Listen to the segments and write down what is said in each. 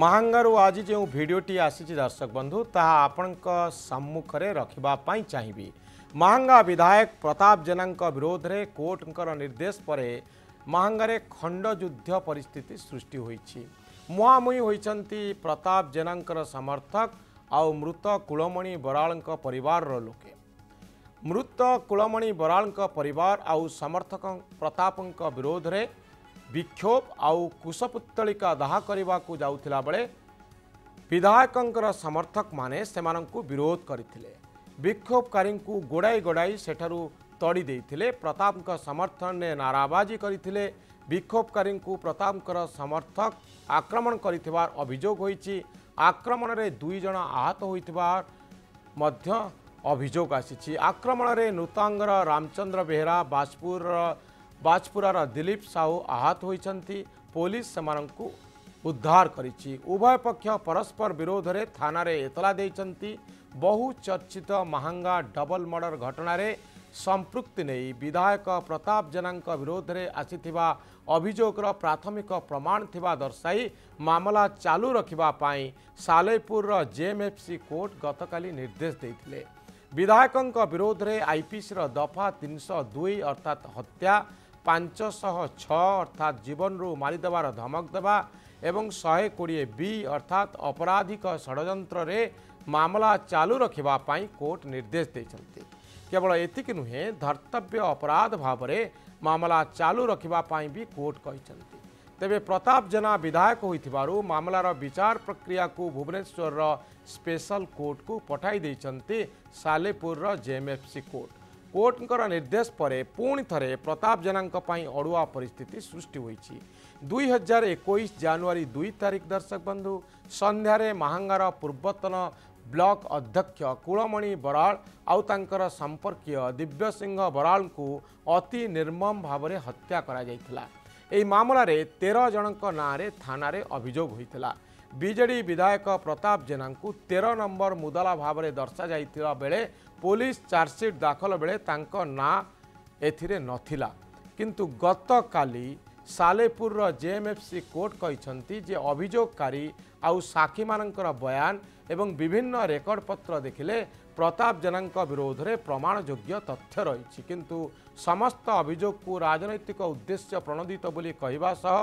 ମହାଙ୍ଗାରୁ ଆଜି ଯେଉଁ ଭିଡ଼ିଓଟି ଆସିଛି ଦର୍ଶକ ବନ୍ଧୁ ତାହା ଆପଣଙ୍କ ସମ୍ମୁଖରେ ରଖିବା ପାଇଁ ଚାହିଁବି ମହାଙ୍ଗା ବିଧାୟକ ପ୍ରତାପ ଜେନାଙ୍କ ବିରୋଧରେ କୋର୍ଟଙ୍କର ନିର୍ଦ୍ଦେଶ ପରେ ମହାଙ୍ଗାରେ ଖଣ୍ଡଯୁଦ୍ଧ ପରିସ୍ଥିତି ସୃଷ୍ଟି ହୋଇଛି ମୁହାଁମୁହିଁ ହୋଇଛନ୍ତି ପ୍ରତାପ ଜେନାଙ୍କର ସମର୍ଥକ ଆଉ ମୃତ କୁଳମଣି ବରାଳଙ୍କ ପରିବାରର ଲୋକେ ମୃତ କୁଳମଣି ବରାଳଙ୍କ ପରିବାର ଆଉ ସମର୍ଥକ ପ୍ରତାପଙ୍କ ବିରୋଧରେ ବିକ୍ଷୋଭ ଆଉ କୁଶପୁତ୍ତଳିକା ଦାହ କରିବାକୁ ଯାଉଥିଲା ବେଳେ ବିଧାୟକଙ୍କର ସମର୍ଥକମାନେ ସେମାନଙ୍କୁ ବିରୋଧ କରିଥିଲେ ବିକ୍ଷୋଭକାରୀଙ୍କୁ ଗୋଡ଼ାଇ ଗୋଡ଼ାଇ ସେଠାରୁ ତଡ଼ି ଦେଇଥିଲେ ପ୍ରତାପଙ୍କ ସମର୍ଥନରେ ନାରାବାଜି କରିଥିଲେ ବିକ୍ଷୋଭକାରୀଙ୍କୁ ପ୍ରତାପଙ୍କର ସମର୍ଥକ ଆକ୍ରମଣ କରିଥିବାର ଅଭିଯୋଗ ହୋଇଛି ଆକ୍ରମଣରେ ଦୁଇ ଜଣ ଆହତ ହୋଇଥିବାର ମଧ୍ୟ ଅଭିଯୋଗ ଆସିଛି ଆକ୍ରମଣରେ ନୃତାଙ୍ଗର ରାମଚନ୍ଦ୍ର ବେହେରା ବାଜପୁରର बाजपुरार दिलीप साहू आहत पुलिस से उद्धार कर उभय पक्ष परस्पर विरोध एतला थान बहु बहुचर्चित महांगा डबल मर्डर घटन संप्रति नै विधायक प्रताप जेना विरोध में आसी र प्राथमिक प्रमाण दर्शाई मामला चालू रखापी सालेपुर र जेएमएफसि कोर्ट देते विधायकों विरोध में आईपीसी दफा तीन सय दुई अर्थात हत्या পাঁচশহ ছ অর্থাৎ জীবনরু মারিদেবার ধমক দেওয়া এবং শহে কোড়িয়ে বি অর্থাৎ অপরাধিক ষড়যন্ত্রে মামলা চালু রাখা কোর্ট নির্দেশ দিয়েছেন কেবল এতিক নুহে ধর্তব্য অপরাধ ভাবে মামলা চালু রাখা বি কোর্ট কিন্তু ତେବେ ପ୍ରତାପ ଜେନା ବିଧାୟକ ହୋଇଥିବାରୁ ମାମଲାର ବିଚାର ପ୍ରକ୍ରିୟାକୁ ଭୁବନେଶ୍ୱରର ସ୍ପେଶାଲ କୋର୍ଟକୁ ପଠାଇ ଦେଇଛନ୍ତି ସାଲେପୁରର ଜେଏମ୍ଏଫ୍ସି କୋର୍ଟ କୋର୍ଟଙ୍କର ନିର୍ଦ୍ଦେଶ ପରେ ପୁଣି ଥରେ ପ୍ରତାପ ଜେନାଙ୍କ ପାଇଁ ଅଡ଼ୁଆ ପରିସ୍ଥିତି ସୃଷ୍ଟି ହୋଇଛି ଦୁଇ ହଜାର ଏକୋଇଶ ଜାନୁଆରୀ ଦୁଇ ତାରିଖ ଦର୍ଶକ ବନ୍ଧୁ ସନ୍ଧ୍ୟାରେ ମାହାଙ୍ଗାର ପୂର୍ବତନ ବ୍ଲକ ଅଧ୍ୟକ୍ଷ କୁଳମଣି ବରାଳ ଆଉ ତାଙ୍କର ସମ୍ପର୍କୀୟ ଦିବ୍ୟସିଂହ ବରାଳଙ୍କୁ ଅତି ନିର୍ମମ ଭାବରେ ହତ୍ୟା କରାଯାଇଥିଲା ଏହି ମାମଲାରେ ତେର ଜଣଙ୍କ ନାଁରେ ଥାନାରେ ଅଭିଯୋଗ ହୋଇଥିଲା ବିଜେଡି ବିଧାୟକ ପ୍ରତାପ ଜେନାଙ୍କୁ ତେର ନମ୍ବର ମୁଦଲା ଭାବରେ ଦର୍ଶାଯାଇଥିବା ବେଳେ ପୋଲିସ ଚାର୍ଜସିଟ୍ ଦାଖଲ ବେଳେ ତାଙ୍କ ନାଁ ଏଥିରେ ନଥିଲା କିନ୍ତୁ ଗତକାଲି ସାଲେପୁରର ଜେଏମ୍ଏଫ୍ସି କୋର୍ଟ କହିଛନ୍ତି ଯେ ଅଭିଯୋଗକାରୀ ଆଉ ସାକ୍ଷୀମାନଙ୍କର ବୟାନ ଏବଂ ବିଭିନ୍ନ ରେକର୍ଡ଼ପତ୍ର ଦେଖିଲେ ପ୍ରତାପ ଜେନାଙ୍କ ବିରୋଧରେ ପ୍ରମାଣଯୋଗ୍ୟ ତଥ୍ୟ ରହିଛି କିନ୍ତୁ ସମସ୍ତ ଅଭିଯୋଗକୁ ରାଜନୈତିକ ଉଦ୍ଦେଶ୍ୟ ପ୍ରଣୋଦିତ ବୋଲି କହିବା ସହ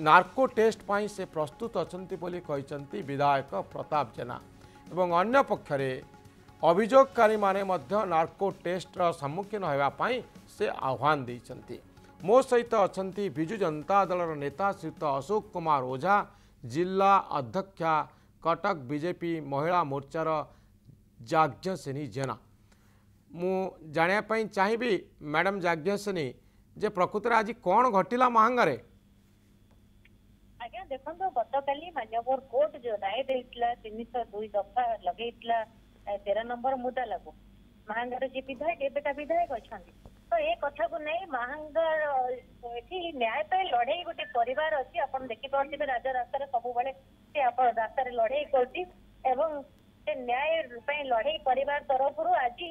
नार्को टेस्ट से प्रस्तुत अच्छा विधायक प्रताप जेना और अंपक्ष अभोगी मैंने नार्को टेस्टर सम्मुखीन होगापी से आह्वान दे मो सहित अच्छा विजु जनता दल नेता श्रीत अशोक कुमार ओझा जिला अध्यक्षा कटक बीजेपी महिला मोर्चार जाज्ञसेनी जेना मुझे चाहे मैडम जाज्ञसेनी जे प्रकृत आज कौन घटला महांगे ଆଜ୍ଞା ଦେଖନ୍ତୁ ଗତକାଲି ମାନ୍ୟବର କୋର୍ଟ ଯୋଉ ରାୟ ଦେଇଥିଲା ତିନିଶହ ଦୁଇ ଦଫା ଲଗେଇଥିଲା ତେର ନମ୍ବର ମୁଦାଲାକୁ ମାହାଙ୍ଗାର ଯିଏ ବିଧାୟକ ଏବେକା ବିଧାୟକ ଅଛନ୍ତି ତ ଏ କଥାକୁ ନେଇ ମାହାଙ୍ଗାର ଏଠି ନ୍ୟାୟ ପାଇଁ ଲଢେଇ ଗୋଟେ ପରିବାର ଅଛି ଆପଣ ଦେଖିପାରୁଥିବେ ରାଜ ରାସ୍ତାରେ ସବୁବେଳେ ସେ ଆପଣ ରାସ୍ତାରେ ଲଢେଇ କରୁଛି ଏବଂ ସେ ନ୍ୟାୟ ପାଇଁ ଲଢେଇ ପରିବାର ତରଫରୁ ଆଜି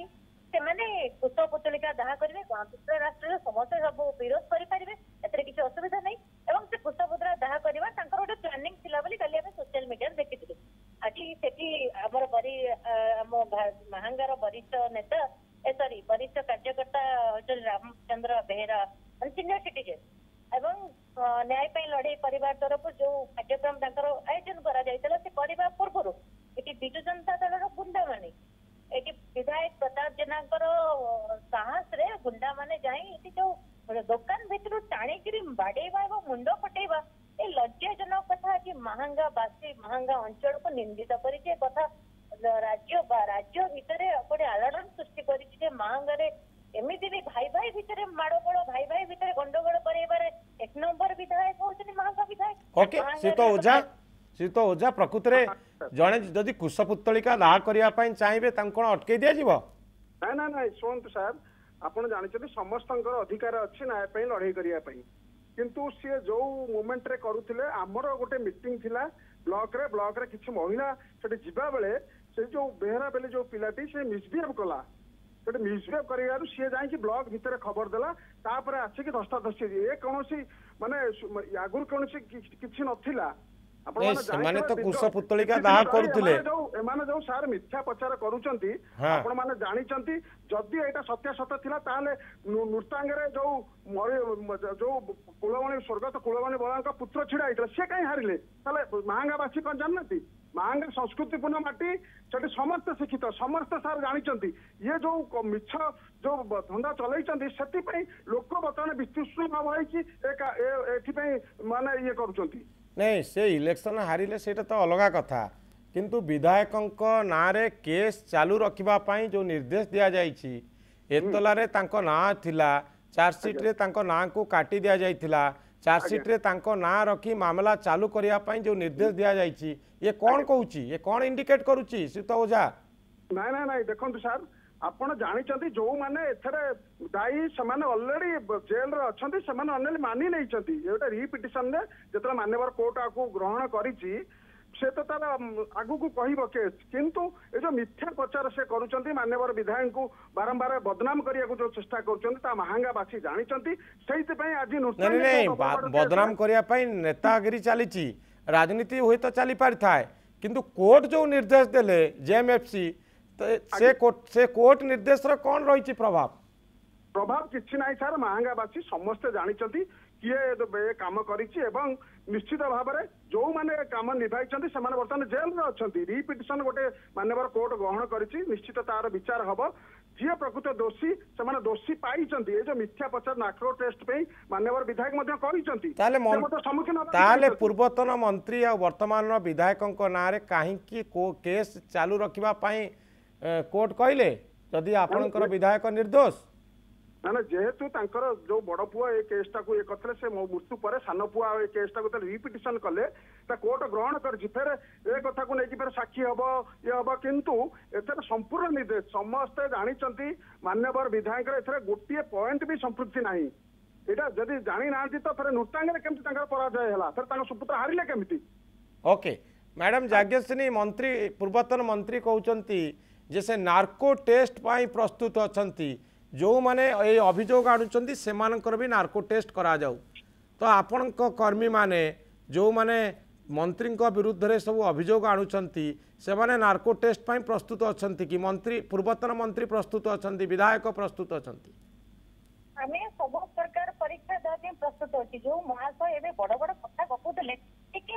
ସେମାନେ ପୁତ ପୁତୁଳିକା ଦାହା କରିବେ ଗଣତନ୍ତ୍ର ରାଷ୍ଟ୍ରରେ ସମସ୍ତେ ସବୁ ବିରୋଧ କରିପାରିବେ ଏଥିରେ କିଛି ଅସୁବିଧା ନାହିଁ ଏବଂ ସେ କୁଶପୁତ୍ରା ଦାହ କରିବା ତାଙ୍କର ଗୋଟେ ପ୍ଲାନିଂ ଥିଲା ବୋଲି କାଲି ଆମେ ସୋସିଆଲ ମିଡିଆରେ ଦେଖିଥିଲୁ ଆଜି ସେଠି ଆମର ବରି ଆମ ମାହାଙ୍ଗାର ବରିଷ୍ଠ ନେତା ଶୀତ ଓଝା ଶୀତ ଓଝା ପ୍ରକୃତରେ ଜଣେ ଯଦି କୁଶପୁତ୍ତଳିକା ଦାହ କରିବା ପାଇଁ ଚାହିଁବେ ତାଙ୍କୁ କ'ଣ ଅଟକେଇ ଦିଆଯିବ ନା ନା ନା ଶୁଣନ୍ତୁ ସାର୍ ଆପଣ ଜାଣିଛନ୍ତି ସମସ୍ତଙ୍କର ଅଧିକାର ଅଛି ନ୍ୟାୟ ପାଇଁ ଲଢେଇ କରିବା ପାଇଁ କିନ୍ତୁ ସିଏ ଯୋଉ ମୁଭମେଣ୍ଟରେ କରୁଥିଲେ ଆମର ଗୋଟେ ମିଟିଂ ଥିଲା ବ୍ଲକରେ ବ୍ଲକରେ କିଛି ମହିଳା ସେଠି ଯିବା ବେଳେ ସେ ଯୋଉ ବେହେରା ବେଲି ଯୋଉ ପିଲାଟି ସେ ମିସବିହେଭ କଲା ସେଠି ମିସବିହେଭ କରିବାରୁ ସିଏ ଯାଇକି ବ୍ଲକ ଭିତରେ ଖବର ଦେଲା ତାପରେ ଆସିକି ଧସ୍ତାଧସ୍ତି ଏ କୌଣସି ମାନେ ଆଗରୁ କୌଣସି କିଛି ନଥିଲା ସେମାନେ ତ କୁଶ ପୁତଳିକା ଦାହ କରୁଥିଲେ ଏମାନେ ଯୋଉ ସାର୍ ମିଥ୍ୟା ପ୍ରଚାର କରୁଛନ୍ତି ଆପଣମାନେ ଜାଣିଛନ୍ତି ଯଦି ଏଇଟା ସତ୍ୟାସତ ଥିଲା ତାହେଲେ ନୃତାଙ୍ଗରେ ଯୋଉ ଯୋଉ କୁଳମଣି ସ୍ୱର୍ଗତ କୁଳମଣି ବଳାଙ୍କ ପୁତ୍ର ଛିଡା ହେଇଥିଲା ସେ କାହିଁ ହାରିଲେ ତାହେଲେ ମାହାଙ୍ଗାବାସୀ କଣ ଜାଣିନାହାନ୍ତି ମାଆଙ୍କର ସଂସ୍କୃତିପୂର୍ଣ୍ଣ ମାଟି ସେଠି ସମସ୍ତେ ଶିକ୍ଷିତ ସମସ୍ତେ ସାର୍ ଜାଣିଛନ୍ତି ଇଏ ଯୋଉ ମିଛ ଯୋଉ ଧନ୍ଦା ଚଲେଇଛନ୍ତି ସେଥିପାଇଁ ଲୋକ ବର୍ତ୍ତମାନ ବିତୃଷ୍ଣ ଭାବ ହେଇଛି ଏଥିପାଇଁ ମାନେ ଇଏ କରୁଛନ୍ତି ନାଇଁ ସେ ଇଲେକ୍ସନ ହାରିଲେ ସେଇଟା ତ ଅଲଗା କଥା କିନ୍ତୁ ବିଧାୟକଙ୍କ ନାଁରେ କେସ୍ ଚାଲୁ ରଖିବା ପାଇଁ ଯେଉଁ ନିର୍ଦ୍ଦେଶ ଦିଆଯାଇଛି ଏତଲାରେ ତାଙ୍କ ନାଁ ଥିଲା ଚାର୍ଜସିଟ୍ରେ ତାଙ୍କ ନାଁକୁ କାଟି ଦିଆଯାଇଥିଲା ଚାର୍ଜସିଟ୍ରେ ତାଙ୍କ ନାଁ ରଖି ମାମଲା ଚାଲୁ କରିବା ପାଇଁ ଯେଉଁ ନିର୍ଦ୍ଦେଶ ଦିଆଯାଇଛି ଇଏ କ'ଣ କହୁଛି ଇଏ କ'ଣ ଇଣ୍ଡିକେଟ୍ କରୁଛି ଶ୍ରୀତ ଓଝା ନାଇଁ ନାଇଁ ନାଇଁ ଦେଖନ୍ତୁ ସାର୍ ଆପଣ ଜାଣିଛନ୍ତି ଯୋଉମାନେ ଏଥିରେ ଦାୟୀ ସେମାନେ ଅଲରେଡି ଜେଲରେ ଅଛନ୍ତି ସେମାନେ ଅନେଲି ମାନି ନେଇଛନ୍ତି ଏଇଟା ରିପିଟିସନରେ ଯେତେବେଳେ ମାନ୍ୟବର କୋର୍ଟ ଆକୁ ଗ୍ରହଣ କରିଛି সে তো তার আগুকু কহিব কেস কিন্তু এ যে মিথ্যা প্রচার সে করছেন মানবর বিধায়ক বারম্বার বদনাম করা যে চেষ্টা করছেন তা মহাঙ্গা মাহাঙ্গাবাসী জাঁচান সেইপাই আজ বদনাম করা নেতাগিরি চালছি রাজনীতি তো চালি পারিথায় কিন্তু কোর্ট যে নির্দেশ দেলে জেএমএফসি সে কোর্ট সে কোর্ট নির্দেশর কোণ রয়েছে প্রভাব প্রভাব কিছু নাই স্যার মাহাঙ্গাবাসী সমস্ত জাঁচান কি কাম করেছি এবং ନିଶ୍ଚିତ ଭାବରେ ଯେଉଁମାନେ କାମ ନିଭାଇଛନ୍ତି ସେମାନେ ବର୍ତ୍ତମାନ ଜେଲରେ ଅଛନ୍ତି ରିପିଟିସନ ଗୋଟେ ମାନ୍ୟବର କୋର୍ଟ ଗ୍ରହଣ କରିଛି ନିଶ୍ଚିତ ତାର ବିଚାର ହବ ଯିଏ ପ୍ରକୃତ ଦୋଷୀ ସେମାନେ ଦୋଷୀ ପାଇଛନ୍ତି ଏ ଯୋଉ ମିଥ୍ୟା ପ୍ରଚାର ନାକ୍ରୋ ଟେଷ୍ଟ ପାଇଁ ମାନ୍ୟବର ବିଧାୟକ ମଧ୍ୟ କହିଛନ୍ତି ତାହେଲେ ପୂର୍ବତନ ମନ୍ତ୍ରୀ ଆଉ ବର୍ତ୍ତମାନର ବିଧାୟକଙ୍କ ନାଁରେ କାହିଁକି କେସ୍ ଚାଲୁ ରଖିବା ପାଇଁ କୋର୍ଟ କହିଲେ ଯଦି ଆପଣଙ୍କର ବିଧାୟକ ନିର୍ଦ୍ଦୋଷ ମାନେ ଯେହେତୁ ତାଙ୍କର ଯୋଉ ବଡ ପୁଅ ଏ କେସ୍ଟାକୁ ଇଏ କରିଥିଲେ ସେ ମୃତ୍ୟୁ ପରେ ସାନ ପୁଅ ଏ କେସ୍ଟାକୁ ତାହେଲେ ରିପିଟିସନ କଲେ ତା କୋର୍ଟ ଗ୍ରହଣ କରିଛି ଫେରେ ଏ କଥାକୁ ନେଇକି ଫେରେ ସାକ୍ଷୀ ହବ ଇଏ ହବ କିନ୍ତୁ ଏଥିରେ ସମ୍ପୂର୍ଣ୍ଣ ନିର୍ଦ୍ଦେଶ ସମସ୍ତେ ଜାଣିଛନ୍ତି ମାନ୍ୟବର ବିଧାୟକର ଏଥିରେ ଗୋଟିଏ ପଏଣ୍ଟ ବି ସମ୍ପୃକ୍ତି ନାହିଁ ଏଇଟା ଯଦି ଜାଣିନାହାନ୍ତି ତ ଫେରେ ନୃତ୍ୟାଙ୍ଗରେ କେମିତି ତାଙ୍କର ପରାଜୟ ହେଲା ଫେରେ ତାଙ୍କ ସୁପୁତ୍ର ହାରିଲେ କେମିତି ଓକେ ମ୍ୟାଡ଼ାମ୍ ଯାଜ୍ଞସିନୀ ମନ୍ତ୍ରୀ ପୂର୍ବତନ ମନ୍ତ୍ରୀ କହୁଛନ୍ତି ଯେ ସେ ନାର୍କୋ ଟେଷ୍ଟ ପାଇଁ ପ୍ରସ୍ତୁତ ଅଛନ୍ତି ଯେଉଁମାନେ ଏଇ ଅଭିଯୋଗ ଆଣୁଛନ୍ତି ସେମାନଙ୍କର ବି ନାର୍କୋ ଟେଷ୍ଟ କରାଯାଉ ତ ଆପଣଙ୍କ କର୍ମୀମାନେ ଯେଉଁମାନେ ମନ୍ତ୍ରୀଙ୍କ ବିରୁଦ୍ଧରେ ସବୁ ଅଭିଯୋଗ ଆଣୁଛନ୍ତି ସେମାନେ ନାର୍କୋ ଟେଷ୍ଟ ପାଇଁ ପ୍ରସ୍ତୁତ ଅଛନ୍ତି କି ମନ୍ତ୍ରୀ ପୂର୍ବତନ ମନ୍ତ୍ରୀ ପ୍ରସ୍ତୁତ ଅଛନ୍ତି ବିଧାୟକ ପ୍ରସ୍ତୁତ ଅଛନ୍ତି ଆମେ ସବୁ ପ୍ରକାର ପରୀକ୍ଷା ଦେବା ପାଇଁ ପ୍ରସ୍ତୁତ ଅଛି ଯୋଉ ମହାଶୟ ଏବେ ବଡ ବଡ କଥା ଗପୁଥିଲେ ଟିକେ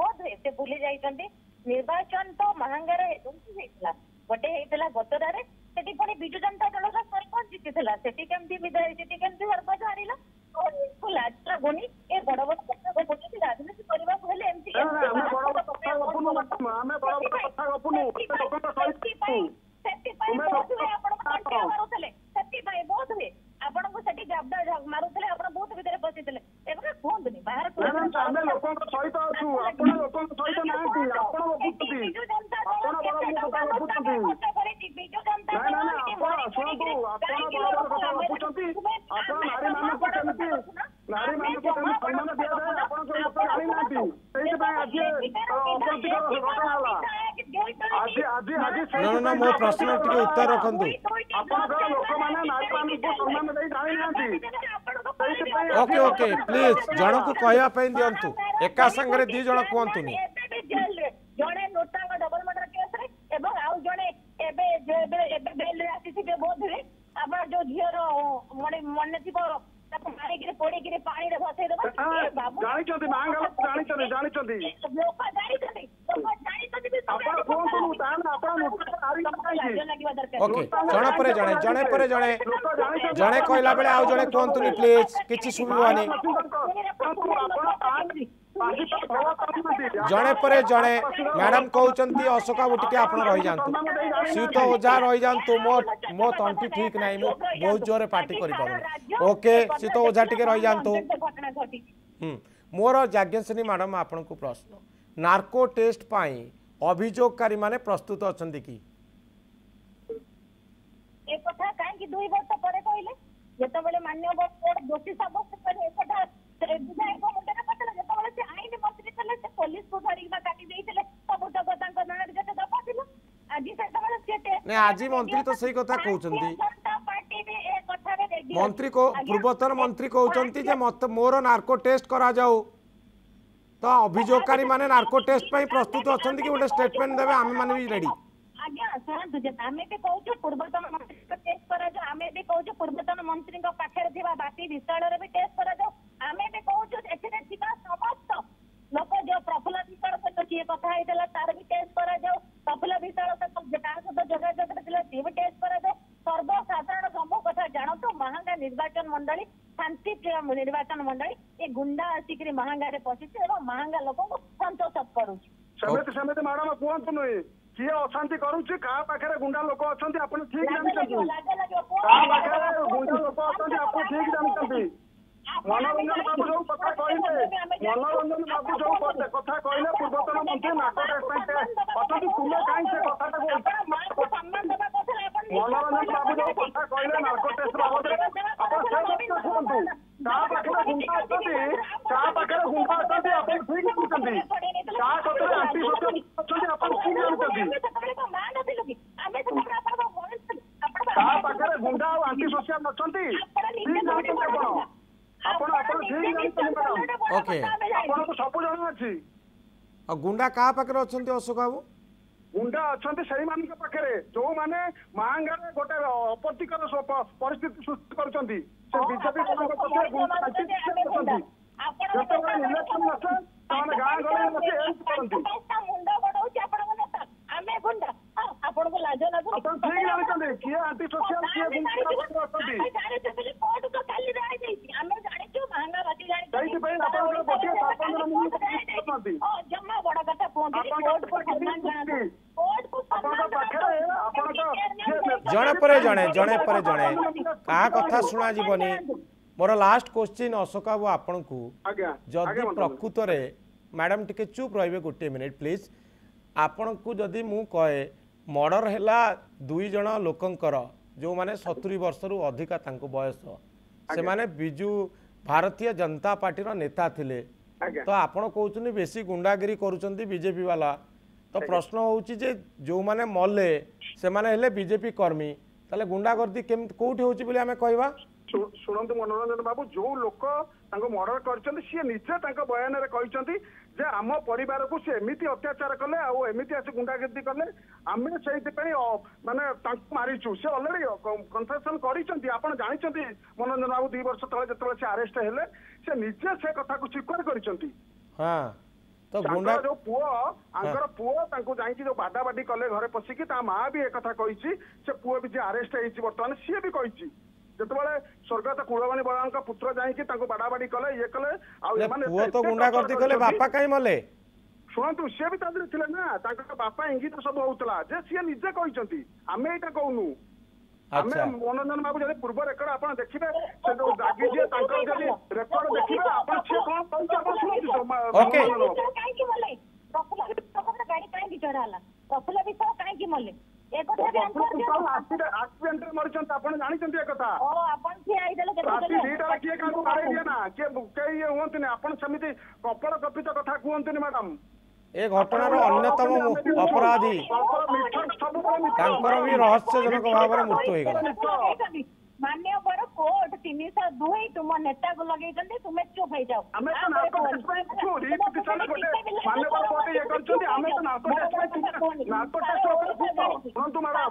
ବୋଧ ହୁଏ ସେ ଭୁଲି ଯାଇଛନ୍ତି ନିର୍ବାଚନ ତ ମହାଙ୍ଗାର ହେଇଥିଲା ଗୋଟେ ହେଇଥିଲା ଗତରାରେ ସେଠି ପୁଣି ବିଜୁ ଜନତା ଦଳର ସରପଞ୍ଚ ଜିତିଥିଲା ସେଠି କେମିତି ବିଧାୟକ ସେଠି କେମିତି ସରପଞ୍ଚ ହାରିଲା ଲାଜ ଲାଗୁନି ଏ ବଡ ବଡ କଥା ଗପୁଛନ୍ତି ରାଜନୀତି କରିବାକୁ ହେଲେ ଏମିତି ସେଥିପାଇଁ ସେଥିପାଇଁ ଆପଣଙ୍କ ପ୍ରଶ୍ନ ଟିକେ ଉତ୍ତର ରଖନ୍ତୁ ଓକେ ଓକେ ପ୍ଲିଜ ଜଣକୁ କହିବା ପାଇଁ ଦିଅନ୍ତୁ ଏକା ସାଙ୍ଗରେ ଦି ଜଣ କୁହନ୍ତୁନି ଜଣେ ନୋଟାଙ୍କ ଡବଲ ମର୍ଡର କେସରେ ଏବଂ ଆଉ ଜଣେ ଏବେ ଏବେ ଏବେ ବେଲରେ ଆସିଥିବେ ବୋଧରେ ଆପଣ ଯୋଉ ଝିଅର ମନେ ମନେ ଥିବ ତାକୁ ମାରିକିରି ପୋଡିକିରି ପାଣିରେ ଭସେଇ ଦେବା ଜାଣିଛନ୍ତି ଜାଣିଛନ୍ତି ଜାଣିଛନ୍ତି ଓକେ ଜଣେ ପରେ ଜଣେ ଜଣେ ପରେ ଜଣେ ଜଣେ କହିଲା ବେଳେ ଆଉ ଜଣେ କୁହନ୍ତୁନି ପ୍ଲିଜ୍ କିଛି ଶୁଣିବନି ଜଣେ ପରେ ଜଣେ ମ୍ୟାଡ଼ାମ୍ କହୁଛନ୍ତି ଅଶୋକ ବାବୁ ଟିକେ ଆପଣ ରହିଯାଆନ୍ତୁ ସିଉତ ଓଝା ରହିଯାଆନ୍ତୁ ମୋ ମୋ ତଣ୍ଟି ଠିକ୍ ନାହିଁ ମୁଁ ବହୁତ ଜୋରରେ ପାର୍ଟି କରିପାରୁନି ଓକେ ସିଉତ ଓଝା ଟିକେ ରହିଯାଆନ୍ତୁ ମୋର ଯାଜ୍ଞସେନୀ ମ୍ୟାଡ଼ାମ୍ ଆପଣଙ୍କୁ ପ୍ରଶ୍ନ ନାର୍କୋ ଟେଷ୍ଟ ପାଇଁ ଅଭିଯୋଗକାରୀମାନେ ପ୍ରସ୍ତୁତ ଅଛନ୍ତି କି କି ଦୁଇ ବର୍ଷ ପରେ କହିଲେ ଯେତେବେଳେ ମାନ୍ୟବର କୋର୍ଟ ଦୋଷୀ ସାବ୍ୟସ୍ତ କରି ଏକଟା ବିଧାୟକ ମୁଣ୍ଡରେ ପକେଇଲେ ଯେତେବେଳେ ସେ ଆଇନ ମନ୍ତ୍ରୀ ଥିଲେ ସେ ପୋଲିସକୁ ବା କାଟି ଦେଇଥିଲେ ସବୁତକ ତାଙ୍କ ନାଁରେ ଯେତେ ଦଫା ଥିଲା ଆଜି ସେତେବେଳେ ସିଏ ଆଜି ମନ୍ତ୍ରୀ ତ ସେଇ କଥା କହୁଛନ୍ତି ମନ୍ତ୍ରୀ ପୂର୍ବତନ ମନ୍ତ୍ରୀ କହୁଛନ୍ତି ଯେ ମୋର ନାର୍କୋ ଟେଷ୍ଟ କରାଯାଉ ତ ଅଭିଯୋଗକାରୀ ମାନେ ନାର୍କୋ ଟେଷ୍ଟ ପାଇଁ ପ୍ରସ୍ତୁତ ଅଛନ୍ତି କି ଗୋଟେ ଷ୍ଟେଟମେଣ୍ଟ ଦେବେ ଆମେ ମାନେ ବି ରେଡି ଆଜ୍ଞା ଶୁଣନ୍ତୁ ଯେ ଆମେ ବି କହୁଛୁ ପୂର୍ବତନ ମନ୍ତ୍ରୀଙ୍କ ଟେଷ୍ଟ କରାଯାଉ ଆମେ ବି କହୁଛୁ ପୂର୍ବତନ ମନ୍ତ୍ରୀଙ୍କ ପାଖରେ ଥିବା ବାତି ବିଶାଳରେ ବି ଟେଷ୍ଟ କରାଯାଉ ଆମେ ବି କହୁଛୁ ଏଥିରେ ଥିବା ସମସ୍ତ ଲୋକ ଯୋଉ ପ୍ରଫୁଲ୍ଲ ବିଶାଳ ସହିତ କିଏ କଥା ହେଇଥିଲା ତାର ବି ଟେଷ୍ଟ କରାଯାଉ ପ୍ରଫୁଲ୍ଲ ବିଶାଳ ସହିତ କାହା ସହିତ ଯୋଗାଯୋଗରେ ଥିଲା ସିଏ ବି ଟେଷ୍ଟ କରାଯାଉ ସର୍ବସାଧାରଣ ସବୁ କଥା ଜାଣନ୍ତୁ ମହାଙ୍ଗା ନିର୍ବାଚନ ମଣ୍ଡଳୀ ଶାନ୍ତିପ୍ରିୟ ନିର୍ବାଚନ ମଣ୍ଡଳୀ ଏ ଗୁଣ୍ଡା ଆସିକିରି ମହାଙ୍ଗାରେ ପଶିଛି ଏବଂ ମହାଙ୍ଗା ଲୋକଙ୍କୁ ସନ୍ତୋଷ କରୁଛି ସେମିତି ସେମିତି ମ୍ୟାଡାମ କୁହନ୍ତୁନି ଯିଏ ଅଶାନ୍ତି କରୁଛି କାହା ପାଖରେ ଗୁଣ୍ଡା ଲୋକ ଅଛନ୍ତି ଆପଣ ଠିକ ଜାଣିଛନ୍ତି କାହା ପାଖରେ ଗୁଣ୍ଡା ଲୋକ ଅଛନ୍ତି ଆପଣ ଠିକ ଜାଣିଛନ୍ତି ମନୋରଞ୍ଜନ ବାବୁ ଯୋଉ କଥା କହିଲେ ମନୋରଞ୍ଜନ ବାବୁ ଯୋଉ କଥା କହିଲେ ପୂର୍ବତନ ମନ୍ତ୍ରୀ ନାଟକ ଅଛନ୍ତି ତୁମେ କାହିଁ ସେ କଥାଟାକୁ ମନୋରଞ୍ଜନ ବାବୁ ଯୋଉ କଥା କହିଲେ ନାଟକ ଟେଷ୍ଟ ବାବଦରେ ଆପଣ ସେ କଥା କୁହନ୍ତୁ ଚା ପାଖରେ ଗୁମ୍ଫା ଅଛନ୍ତି ଚା ପାଖରେ ଗୁମ୍ଫା ଅଛନ୍ତି ଆପଣ ଠିକ ଜାଣିଛନ୍ତି ଚା ସତରେ ଆଣ୍ଟି ସତ୍ୟ ଅଛନ୍ତି ଆପଣ ଠିକ ଜାଣିଛନ୍ତି ଚା ପାଖରେ ଗୁଣ୍ଡା ଆଉ ଆଣ୍ଟି ସୋସିଆଲ ଅଛନ୍ତି ଠିକ ଜାଣିଛନ୍ତି ଆପଣ ଆପଣ ଆପଣ ଠିକ ଜାଣିଛନ୍ତି ମ୍ୟାଡାମ ଆପଣଙ୍କୁ ସବୁ ଜଣା ଅଛି ଗୁଣ୍ଡା କାହା ପାଖରେ ଅଛନ୍ତି ଅଶୋକ ବାବୁ ଗୁଣ୍ଡା ଅଛନ୍ତି ସେଇମାନଙ୍କ ପାଖରେ ଯୋଉମାନେ ମାହାଙ୍ଗାରେ ଗୋଟେ ଅପତ୍ତିକର ପରିସ୍ଥିତି ସୃଷ୍ଟି କରୁଛନ୍ତି ସେ ବିଜେପି ଯେତେବେଳେ ଇଲେକ୍ସନ ଆସେ ସେମାନେ ଗାଁ ଗହଳି ମୋତେ ହେଲ୍ପ କରନ୍ତି ଆପଣଙ୍କୁ ଲାଜ ଲାଗୁନି ଆପଣ ଠିକ ଜାଣିଛନ୍ତି କିଏ ଆଣ୍ଟି ସୋସିଆଲ କିଏ ଗୁଣ୍ଡା ଅଛନ୍ତି ସେଇଥିପାଇଁ ଆପଣଙ୍କର ଗୋଟିଏ ସରପଞ୍ଚର ମୁଁ କରନ୍ତି ଜମା ବଡ କଥା କୁହନ୍ତୁ ଆପଣଙ୍କ ପାଖରେ ଆପଣଙ୍କ ଜଣେ ପରେ ଜଣେ ଜଣେ ପରେ ଜଣେ ଆ କଥା ଶୁଣା ଯିବନି ମୋର ଲାଷ୍ଟ କ୍ୱେଶ୍ଚିନ୍ ଅଶୋକ ବାବୁ ଆପଣଙ୍କୁ ଯଦି ପ୍ରକୃତରେ ମ୍ୟାଡ଼ାମ ଟିକେ ଚୁପ୍ ରହିବେ ଗୋଟିଏ ମିନିଟ୍ ପ୍ଲିଜ୍ ଆପଣଙ୍କୁ ଯଦି ମୁଁ କହେ ମର୍ଡ଼ର ହେଲା ଦୁଇ ଜଣ ଲୋକଙ୍କର ଯେଉଁମାନେ ସତୁରୀ ବର୍ଷରୁ ଅଧିକା ତାଙ୍କ ବୟସ ସେମାନେ ବିଜୁ ଭାରତୀୟ ଜନତା ପାର୍ଟିର ନେତା ଥିଲେ ତ ଆପଣ କହୁଛନ୍ତି ବେଶୀ ଗୁଣ୍ଡାଗିରି କରୁଛନ୍ତି ବିଜେପି ବାଲା ତ ପ୍ରଶ୍ନ ହେଉଛି ଯେ ଯେଉଁମାନେ ମଲେ ସେମାନେ ହେଲେ ବିଜେପି କର୍ମୀ তাহলে গুন্ডাগর্দি কেমতি কোউঠি হচ্ছে বলে আমি কইবা শুনন্তু মনোরঞ্জন বাবু যে লোক তাঙ্কু মর্ডর করছেন সি নিজে তাঙ্ক বয়ানরে কইছেন যে আম পরিবারকু সে এমিতি অত্যাচার কলে আউ এমিতি আসি গুন্ডাগর্দি কলে আমি সেইপাই মানে তাঙ্কু মারিছু সে অলরেডি কনফেসন করেছেন আপনার জাঁচান মনোরঞ্জন বাবু দুই বর্ষ তলে যেতবে সে আরেস্ট হলে সে নিজে সে কথা স্বীকার করেছেন হ্যাঁ ତାଙ୍କର ଯୋଉ ପୁଅ ତାଙ୍କର ପୁଅ ତାଙ୍କୁ ଯାଇକି ଯୋଉ ବାଡାବାଡି କଲେ ଘରେ ପଶିକି ତା ମା ବି ଏକଥା କହିଛି ସେ ପୁଅ ବି ଯିଏ ଆରେଷ୍ଟ ହେଇଛି ବର୍ତ୍ତମାନ ସିଏ ବି କହିଛି ଯେତେବେଳେ ସ୍ୱର୍ଗତ କୁଳବାଣୀ ବଳାଙ୍କ ପୁତ୍ର ଯାଇକି ତାଙ୍କୁ ବାଡାବାଡି କଲେ ଇଏ କଲେ ଆଉ ଏମାନେ ପୁଅ ତ ଗୁଣ୍ଡା କଲେ ବାପା କାଇଁ ମଲେ ଶୁଣନ୍ତୁ ସିଏ ବି ତା ଦେହରେ ଥିଲେ ନା ତାଙ୍କର ବାପା ଇଙ୍ଗିତ ସବୁ ହଉଥିଲା ଯେ ସିଏ ନିଜେ କହିଛନ୍ତି ଆମେ ଏଇଟା କହୁନୁ ଆମେ ମନୋରଞ୍ଜନ ବାବୁ ଯଦି ପୂର୍ବ ରେକର୍ଡ ଆପଣ ଦେଖିବେ ସେ ଯୋଉ ଦାଗି ତାଙ୍କର ଯଦି ରେକର୍ଡ ଦେଖିବେ ଆପଣ ସିଏ କଣ କହିଛି ଆପଣ ଶୁଣନ୍ତୁ କାହିଁକି ମଲେ ପ୍ରଫୁଲ୍ଲ ଗାଡି କାହିଁକି ଚଢା ହେଲା ପ୍ରଫୁଲ୍ଲ ବିଶ୍ୱାସ କାହିଁକି ମଲେ ଏ କଥା ବି ଆନ୍ସର ଆପଣ ଜାଣିଛନ୍ତି ଏ କଥା ଆପଣ ଠିଆ ହେଇଦେଲେ ରାତି କିଏ କାହାକୁ ମାରେଇ ନା କିଏ କେହି ଇଏ ହୁଅନ୍ତିନି ଆପଣ ସେମିତି କପଳ କପିତ କଥା କୁହନ୍ତୁନି ମ୍ୟାଡାମ এ ঘটনার অন্যতম অপরাধী তাঁকর বি রহস্যজনক ভাবে মৃত্যু হয়ে গেল মাননীয় বড় কোর্ট তিনিশহ দুই তুম নেতা কু লগাইছেন তুমি চুপ হয়ে যাও আমি তো নার্কো টেস্ট পাই কিছু রিপিটিশন গোটে মাননীয় পদে ইয়ে করছেন আমি তো নার্কো টেস্ট পাই নার্কো টেস্ট উপরে শুনন্তু ম্যাডাম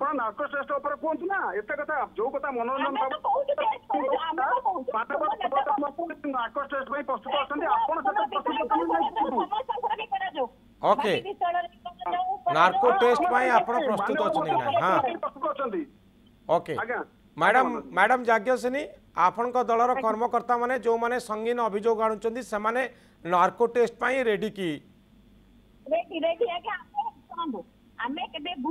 પણ નાર્કોટેસ્ટ ઉપર કોન તુ ના એતે કથા જો કથા મનોરંજન બાબત આમે તો કોન નાર્કોટેસ્ટ ભાઈ પ્રસ્તુત આછંતિ આપણ સતો પ્રસ્તુત થિયું ને ઓકે નાર્કોટેસ્ટ પર આપણ પ્રસ્તુત આછંતિ ના હા ઓકે આગે મેડમ મેડમ જાગ્યસની આપણ કો દળર કર્મકર્તા મને જો મને સંગીન અભિજોગ આણું છંતિ સmane નાર્કોટેસ્ટ પર રેડી કી રેડી રેડી કે આપણ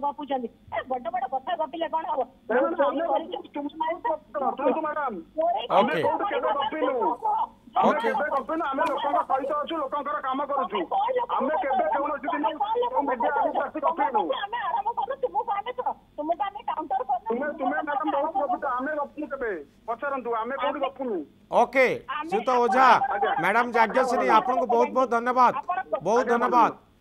ଗପୁଛନ୍ତି ବଡ ବଡ କଥା ଗପିଲେ କଣ ହବ ଆମେ କେବେ ଗପିନୁ ଆମେ ଲୋକଙ୍କ ସହିତ ଅଛୁ ଲୋକଙ୍କର କାମ କରୁଛୁ ଆମେ କେବେ କୌଣସି ଦିନ ମିଡିଆ ଆମକୁ ଆସି ଗପିନୁ ओके श्रीता ओझा मैडम जाज्ञश्री आपको बहुत बहुत धन्यवाद बहुत धन्यवाद